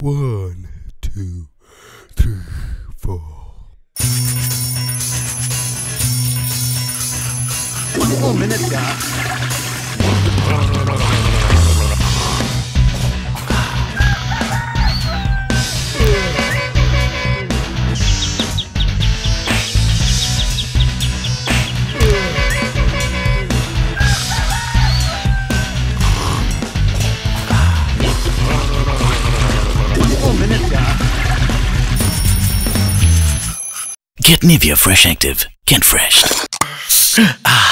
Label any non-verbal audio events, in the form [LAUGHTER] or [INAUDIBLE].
One, two, three, four. Twenty-four minutes, guys. Get Nivea Fresh Active. Get fresh. [GASPS] ah.